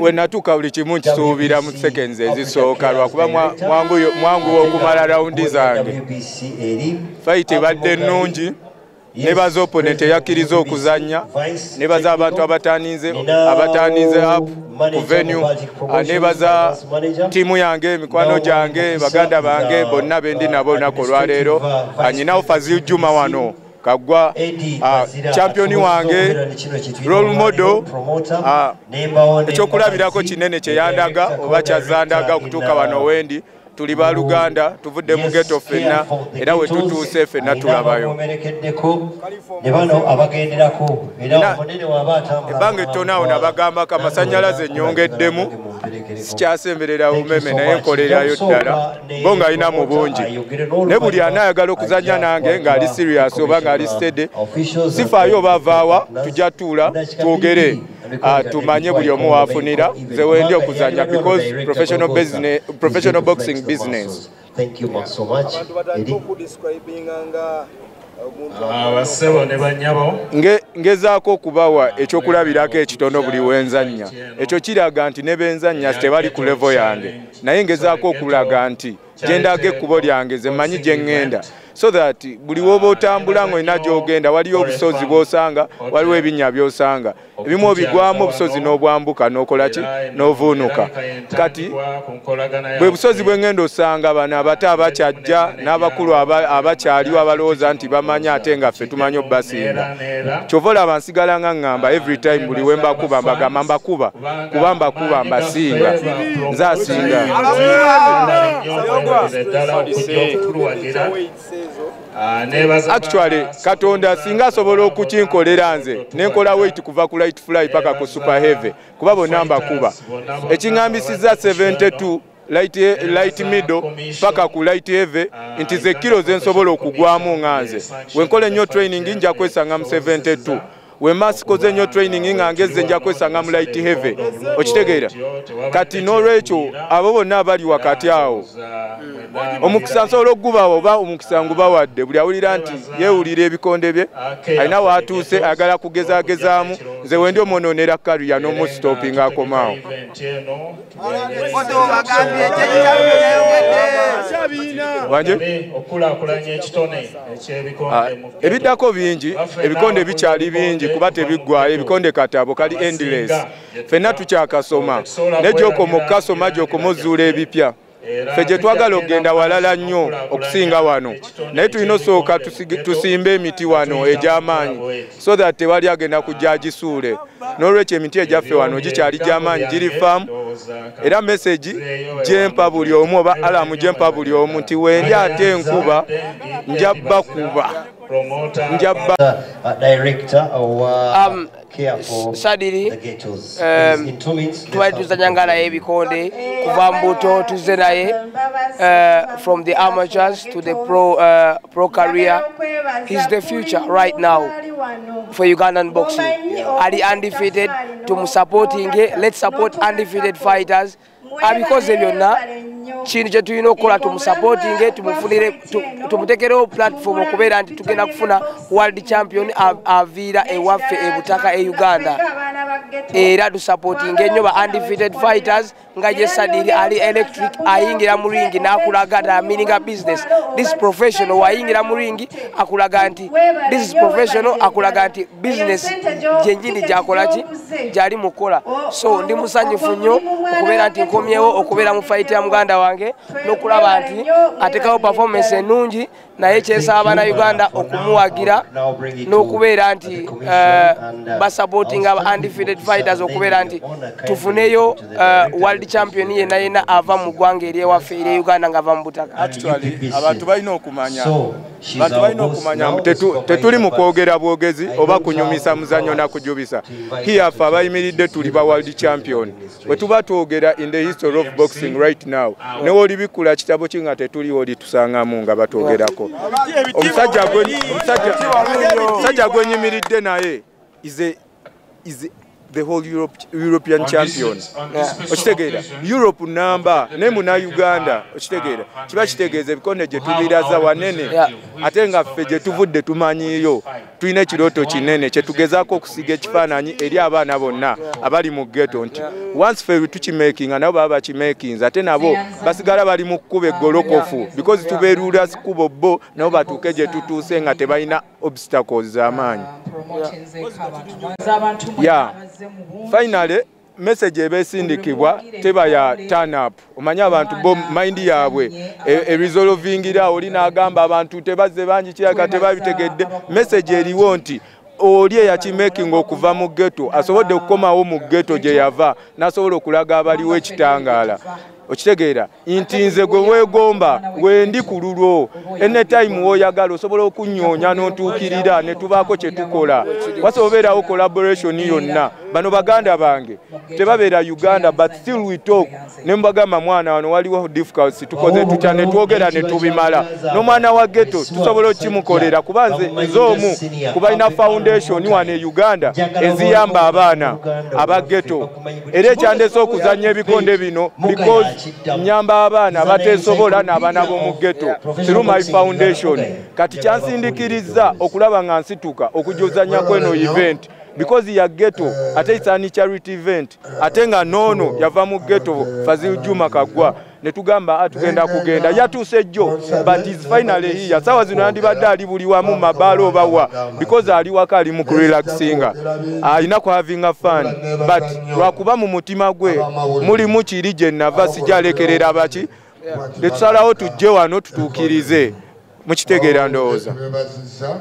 We natuuka buli kimu nkisuubira mu sekenzi ezisooka lwakuba mwa- mwangu yo- mwangu w'okumala rawundi zange. Fayiti ebadde nnungi. Nebaza oponent eyakkiriza okuzannya. Nebaza abantu abatanize abatanize up ku venue. Ah, nebaza ttiimu yange mikwano gyange baganda bange bonna bendi nabo olunaku olwaleero Ah, nyinawo fazi juma wano kaggwa ah, championi wange role model ekyokulabirako kinene kyeyandaga oba kyazandaga okutuuka wano wendi tuli baluganda tuvudde mu geto ffenna era we tutuuse ffenna tulabayo. ebbanga ettono awo nabagambako amasanyalaze nyongeddemu sikyasemberera bumeme naye nkolerayo ddala. bo ng'alina mu bungi. Ne buli anaayagala okuzanya nange ng'ali serious oba ng'ali stede sifaayo oba avaawa tujja tuula twogere. ah, tumanye buli omu waafunira nze wendi okuzanya because professional business, professional boxing business. Thank you so much. Eri. abassebo ne bannyabo Nge- ngezaako okubawa ekyokulabirako ekitono buli wenzannya. Ekyo kiraga nti ne benzannya tebali ku levo yange. naye ngezaako okulaga nti gyendaga ekkubo lyange ze mmanyi gye ŋŋenda. So that buli woba otambula ng'olina gy'ogenda waliyo obusozi bw'osanga waliwo ebinnya by'osanga ebimu obigwamu obusozi n'obwambuka n'okola ki n'ovuunuka kati bwe busozi bwe ŋŋenda osanga bano abato abakyajja n'abakulu aba- abakyaliwo abalowooza nti bamanyi ate nga ffe tumanyi obbasinga kyova olaba nsigala nga ŋŋamba every time buli we mbakuba mbagamba mbakuba kuba mbakuba mbasinga nze asinga actually katonda singa asobola okukinkolera nze nenkola wait kuva ku light fly paka ku super heavy. Kuba bonna mbakuba. ekiŋambisiza 72 light, light middle paka ku light heavy. Nti ze kilo zensobola okugwamu nganze wenkola ennyo training nja kwesanga mu 72 wemasikoze ennyo training nga ngezze nja kwesanga mu light heavy okitegeera kati n'olwekyo abo bonna abali wakati awo. Omukisa nsobola okugubawa oba omukisa ngubawadde buli awulira nti yeewulira ebikonde bye alina waatuuse ayagala kugezaagezaamu. Nze wendi omwonoonera kaliya n'omusitoping akomaawo wanje? Ah, ebiddako bingi ebikonde bikyali bingi kuba tebiggwayo ebikonde katabo kali endless. ffenna tukyakasoma. Ne gyokoma okukasoma gyokoma ozuula ebipya. ffe gye twagala okugenda walala nnyo okusinga wano. naye tulina osooka tusimbe emiti wano egy'amaanyi so that tewali agenda kujja agisuule. N'olwekyo emiti egyaffe wano gikyali gy'amaanyi giri faamu. Era meseji gyempa buli omu oba alamu gyempa buli omu nti wendi ate enkuba nja bakuba promoter, uh, director, or uh, um, Sadiri, um, in two minutes. twali tuzanya naye ebikonde kuva mbuto tuzze naye uh, from the amateurs to the pro, uh, pro career. He's the future right now for ugandan boxing. Ali undefeated tumusupportinge let's support undefeated fighters. Abikoze byonna kintu kye tulina okukola tumusupportinge tumufunire tu- tumutekerewo platform okubeera nti tugenda kufuna world champion avira aviira ewaffe ebutaka e uganda era tusupportinga ennyo ba undefeated fighters nga gye sadiri ali electric ayingira mu ringi n'akulaga nti amininga business. this is professional wayingira mu ringi akulaga nti this is professional akulaga nti business gyenjini gyakola ki? gyali mukola so ndi musanyufu nnyo okubeera nti nkomyewo okubeera mu fight ya muganda wange n'okulaba nti atekawo performance ennungi naye kyesaba bannayuganda okumuwagira n'okubeera nti eh, basupporting aba undefeated fighters okubeera nti tufuneyo eh, world champion yenna yenna ava mu ggwanga eryewaffe erye uganda ng'ava mu butaka. Actually abantu balina okumanya our balina okumanya tetuli mu kwogera bwogezi oba kunyumisa muzannyo na kujubisa hiyaffe abayimiridde tuli ba world champion. bwe tuba twogera in the history of boxing right now newolibikula kitabo ki nga tetuliwo olitusangamu nga batwogerako. Omusajja gwenyimiridde naye is a- is the whole Europe, european champion. okitegeera europe namba ne muna uganda. okitegeera kiba kitegeeza ebikonde gye tubiraza wanene ate nga ffe gye tuvudde tumanyiyo tulina ekirooto kinene kyetugezaako okusiga ekifaananyi eri abaana bonna abali mu geto nti once ffe tukimakinga nabo baba bakimakinze. Ate nabo basigala bali mu kkuba eggolokofu because tubeerula kkubo bo nabo batuuke gye tutuuse nga tebalina obstacles z'amaanyi. Yeah. Finally message eba esindikibwa teba ya turn up. Omanye abantu bo mind yaabwe. e- eresolvingira oli n'agamba abantu tebazze bangi kiraka tebabitegedde. message eriwo nti oli eyakimakinga okuva mu geto asobodde okukomawo mu geto gye yava n'asobola okulaga abaliwo ekitangaala okitegeera nti nze gwe weegomba wendi ku lulwo anytime woyagala osobola okunyoonya n'otuukirira ne tubaako kye tukola. Wasobola obeerawo collaboration yonna bano baganda bange tebabeera uganda but still we talk. Ne mbagamba mwana wano waliwo difficulties tukoze tutya ne twogera ne tubimala. n'omwana wa geto tusobola okimukolera kuba nze nze omu kubalina foundation wano e uganda eziyamba abaana aba geto era ekyandese okuzanya ebikonde bino because nyamba abaana abateesobola n'abaana b'omu geto through my foundation. Kati kyansindikiriza okulaba nga nsituka okujozanya kweno event because ya geto ate isani charity event. Ate nga noono yava mu geto fazil juma kagwa. Netugamba atugenda kugenda. yatuuse jjo. But is finally here. Sawa zino yandibadde ali buli wamu mabaala obawa because ali waka ali mu kurelaxinga. alina ku having a fun. but lwakuba mu mutima gwe mulimu kiri gye nava sijalekerera baki. Tetusalawo tujje wano tutuukirize. Mukitegeera ndowooza. Twebaziza